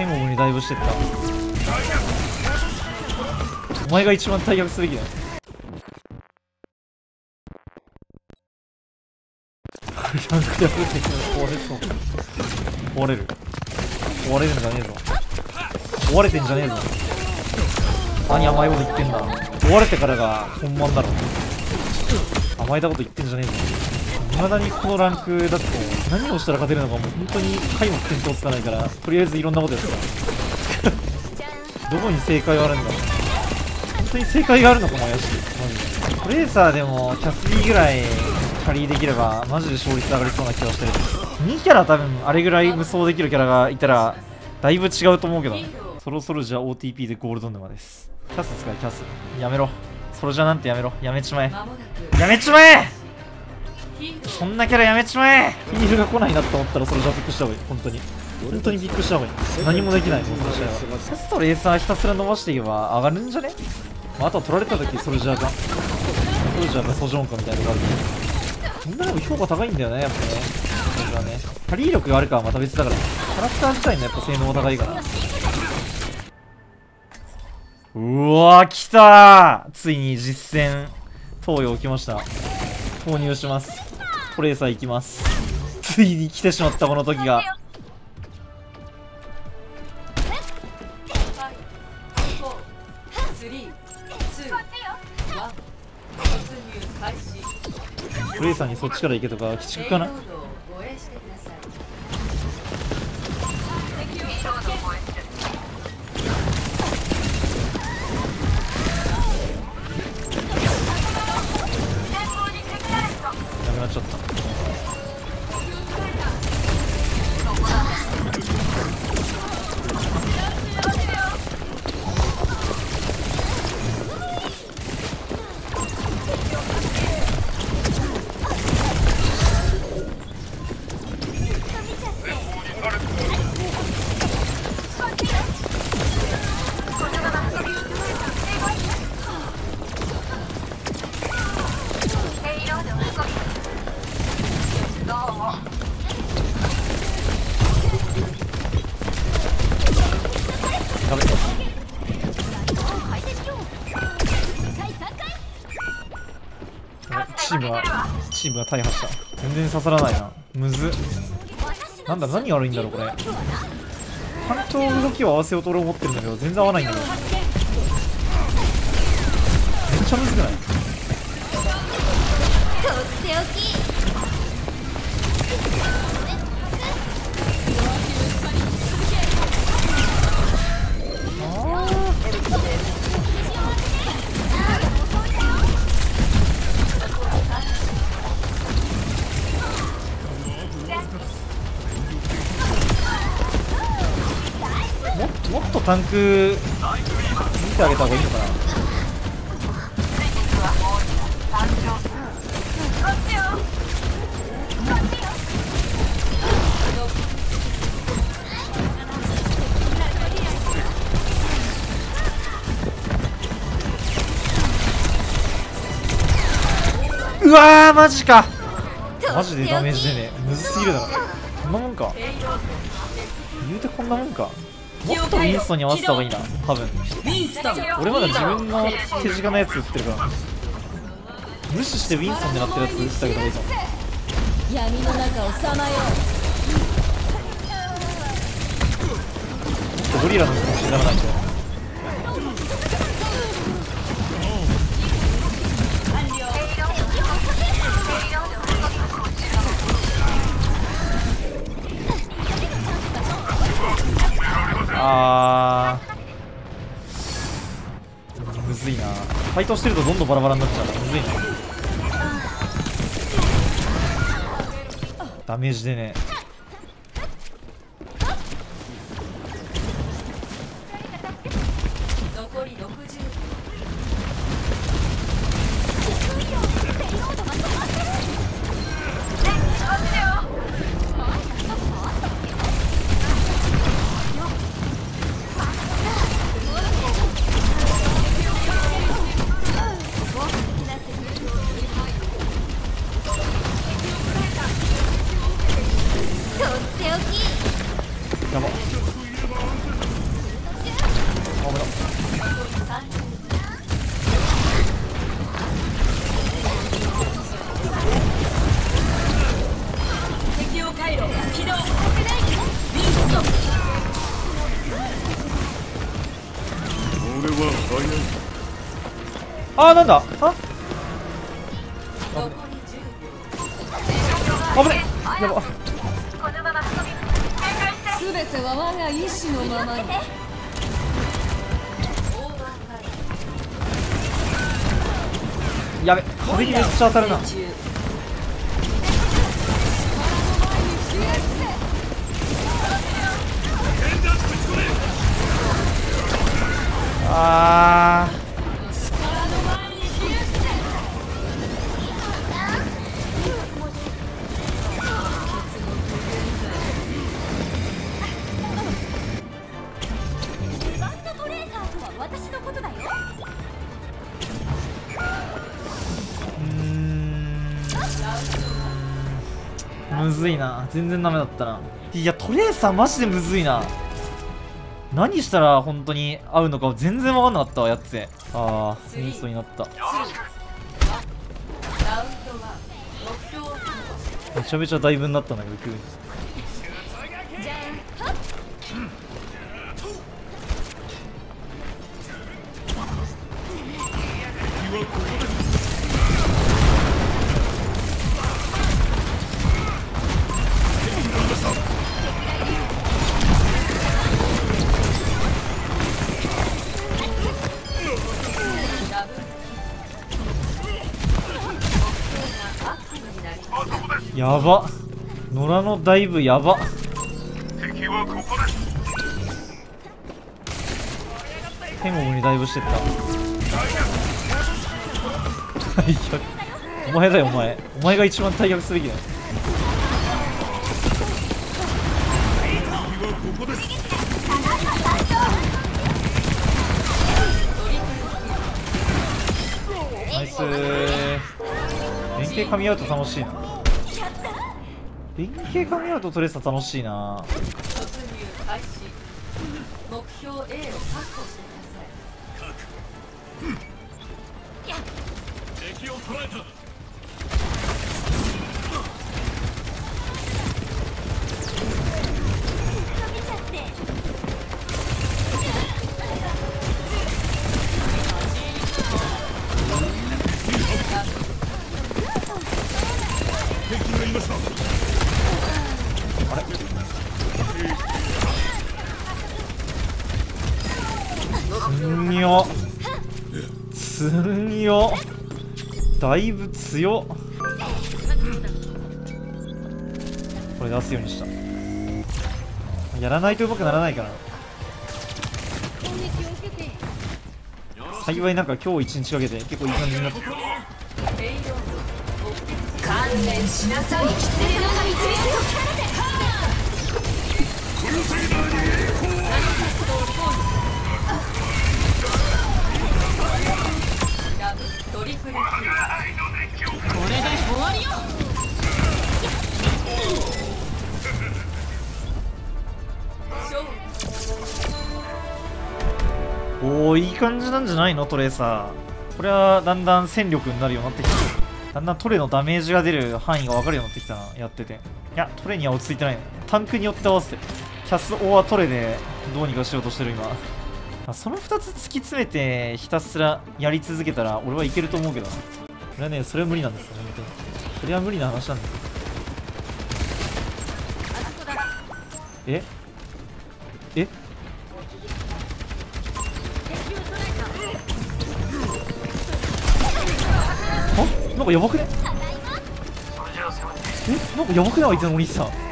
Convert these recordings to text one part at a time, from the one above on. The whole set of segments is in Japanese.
天国にダイブしてったお前が一番退却すべきだ。よランクで壊れそう。壊れる。壊れるんじゃねえぞ。壊れてんじゃねえぞ。何甘いこと言ってんだ。壊れてからが本番だろ。甘えたこと言ってんじゃねえぞ。未だにこのランクだと何をしたら勝てるのかもう本当に回も見当つかないからとりあえずいろんなことやった。どこに正解があるんだ。ろう本当に正解があるのかも怪しい。マジでトレーサーでもキャスビーぐらいキャリーできればマジで勝率上がりそうな気がしてる。2キャラ多分あれぐらい無双できるキャラがいたらだいぶ違うと思うけど。そろそろじゃあ OTP でゴールド沼です。キャス使いキャス。やめろ。それじゃなんてやめろ。やめちまえ。やめちまえ。そんなキャラやめちまえ。ヒールが来ないなと思ったらそれじゃびっくりした方がいい。本当に。本当にびっくりした方がいい。何もできないもうその試合は。キャスとレーサーひたすら伸ばしていけば上がるんじゃね、まあ、あとは取られた時ソルジャーかソルジャーかソジョンかみたいなのがあるそんなでも評価高いんだよねやっぱね。ソルジャーね。キャリー力があるかはまた別だから。キャラクター自体のやっぱ性能も高いから。うわ来たー。ついに実戦投与来ました投入します。トレーサー行きます。ついに来てしまったこの時が。トレーサーにそっちから行けとか鬼畜かな？Okay. ムがチームが大破した。全然刺さらないな。むずなんだ何が悪いんだろうこれ。ちゃんと動きを合わせようと俺思ってるんだけど全然合わないんだけど。めっちゃむずくない？とっておきとタンク見てあげた方がいいのかな？うわマジか。マジでダメージでねえ。むずすぎるだろ。こんなもんか。言うてこんなもんか。もっとウィンストンに合わせた方がいいな。多分。俺まだ自分の手近なやつ打ってるから。無視してウィンストン狙ってるやつ打ってあげた方がいいぞ。闇の中をさまよゴリラの気持ちにならないと。あファイトしてるとどんどんバラバラになっちゃうむずいね。ダメージでねあーなんだ？あ？危ねやば。すべては我が意志のままに。やべ。壁にめっちゃ当たるな。あバむずいな。全然ダメだったな。いやトレーサーマジでむずいな。何したら本当に合うのか全然分かんなかったわやって。てああミンスになった。めちゃめちゃだいぶになったんだけど急に。やば。野良のダイブやば。天国にダイブしてった。大逆。お前だよお前。お前が一番大逆すべきだよ。ナイス。連携噛み合うと楽しいな。連携噛み合うとトレーサー楽しいな。目標 A を確保してください。すすんよだいぶ強これ出すようにした。やらないとうまくならないかな幸いなんか今日一日かけて結構いい感じになって。観念しなさい。トおおいい感じなんじゃないのトレーサー。これはだんだん戦力になるようになってきてだんだんトレのダメージが出る範囲が分かるようになってきた。なやっててい。やトレには落ち着いてない。タンクによって合わせ。てキャス・オア・トレでどうにかしようとしてる今。その2つ突き詰めてひたすらやり続けたら俺はいけると思うけど。それはねそれは無理なんですよ本当にそれは無理な話なんですよ。え？え？あ？なんかやばくね？え？なんかやばくないあいつのお兄さん。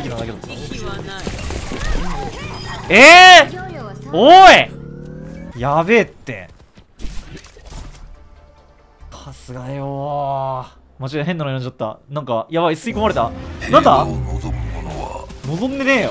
奇跡なだけだったえー、おい！やべえって。さすがよー。間違い変なの読んじゃった。なんかやばい吸い込まれた。なんだ？望んでねえよ